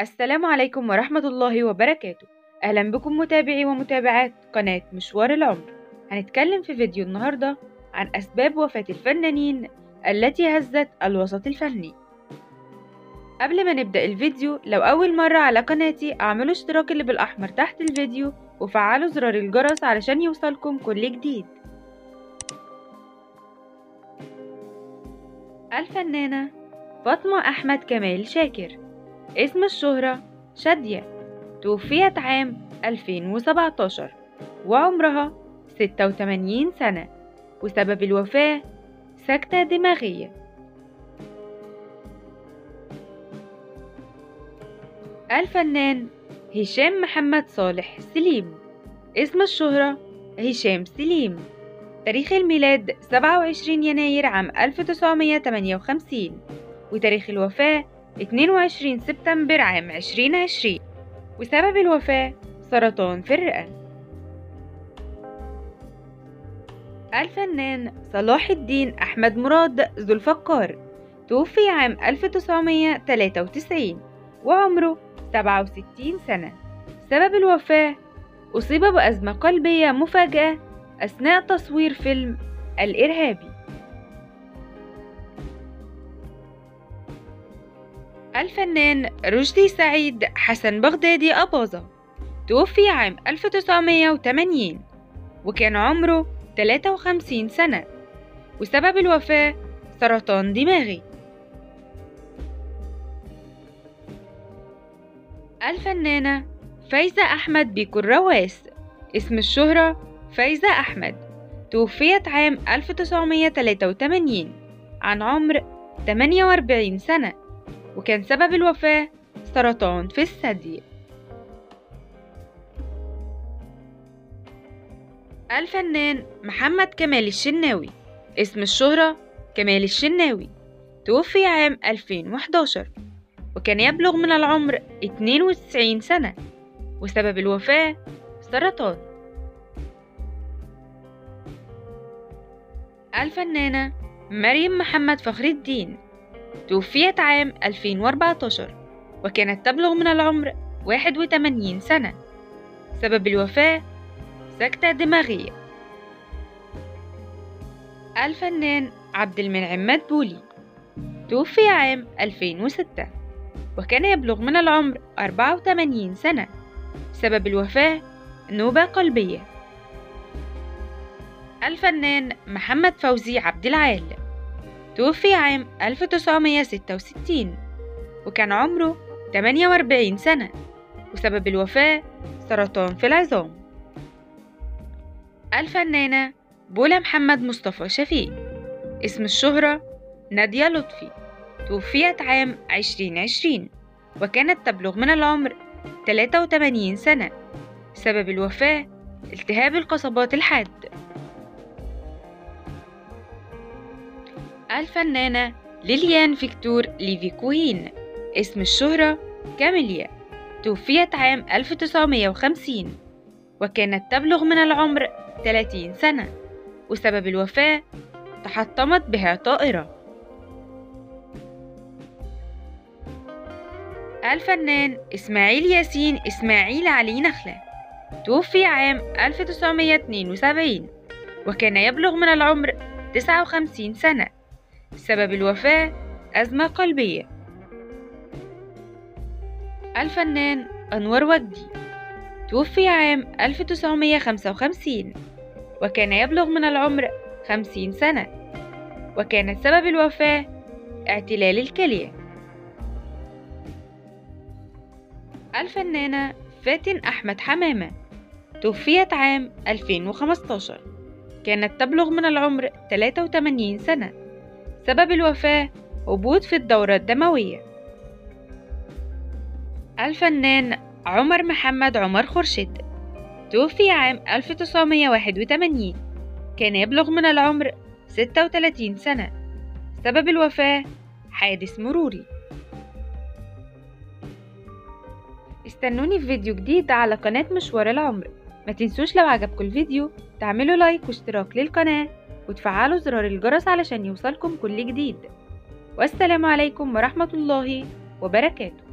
السلام عليكم ورحمة الله وبركاته. أهلا بكم متابعي ومتابعات قناة مشوار العمر. هنتكلم في فيديو النهاردة عن أسباب وفاة الفنانين التي هزت الوسط الفني. قبل ما نبدأ الفيديو لو أول مرة على قناتي أعملوا اشتراك اللي بالأحمر تحت الفيديو وفعلوا زرار الجرس علشان يوصلكم كل جديد. الفنانة فاطمة أحمد كمال شاكر. اسم الشهرة شادية توفيت عام 2017 وعمرها 86 سنة وسبب الوفاة سكتة دماغية. الفنان هشام محمد صالح سليم. اسم الشهرة هشام سليم. تاريخ الميلاد 27 يناير عام 1958 وتاريخ الوفاة 22 سبتمبر عام 2020 وسبب الوفاة سرطان في الرئة. الفنان صلاح الدين أحمد مراد ذو الفقار توفي عام 1993 وعمره 67 سنة. سبب الوفاة أصيب بأزمة قلبية مفاجئة أثناء تصوير فيلم الإرهابي. الفنان رشدي سعيد حسن بغدادي أباظة. توفي عام 1980 وكان عمره 53 سنة. وسبب الوفاة سرطان دماغي. الفنانة فايزة أحمد بيكو الرواس. اسم الشهرة فايزة أحمد. توفيت عام 1983 عن عمر 48 سنة. وكان سبب الوفاة سرطان في الثدي. الفنان محمد كمال الشناوي. اسم الشهرة كمال الشناوي. توفي عام 2011 وكان يبلغ من العمر 92 سنة وسبب الوفاة سرطان. الفنانة مريم محمد فخر الدين. توفيت عام 2014 وكانت تبلغ من العمر 81 سنة سبب الوفاة سكتة دماغية. الفنان عبد المنعم مدبولي توفي عام 2006 وكان يبلغ من العمر 84 سنة سبب الوفاة نوبة قلبية. الفنان محمد فوزي عبد العال توفي عام 1966 وكان عمره 48 سنة وسبب الوفاة سرطان في العظام. الفنانة بولا محمد مصطفى شفيق. اسم الشهرة نادية لطفي. توفيت عام 2020 وكانت تبلغ من العمر 83 سنة سبب الوفاة التهاب القصبات الحاد. الفنانة ليليان فيكتور ليفي كوين. اسم الشهرة كاميليا. توفيت عام 1950 وكانت تبلغ من العمر 30 سنة. وسبب الوفاة تحطمت بها طائرة. الفنان إسماعيل ياسين إسماعيل علي نخلة. توفي عام 1972 وكان يبلغ من العمر 59 سنة. سبب الوفاة أزمة قلبية. الفنان أنور وجدي توفي عام 1955 وكان يبلغ من العمر 50 سنة وكانت سبب الوفاة اعتلال الكلية. الفنانة فاتن أحمد حمامة توفيت عام 2015 كانت تبلغ من العمر 83 سنة. سبب الوفاة هبوط في الدورة الدموية. الفنان عمر محمد عمر خورشيد توفي عام 1981 كان يبلغ من العمر 36 سنة. سبب الوفاة حادث مروري. استنوني في فيديو جديد على قناة مشوار العمر. ما تنسوش لو عجبكم الفيديو تعملوا لايك واشتراك للقناة. وتفعلوا زرار الجرس علشان يوصلكم كل جديد. والسلام عليكم ورحمة الله وبركاته.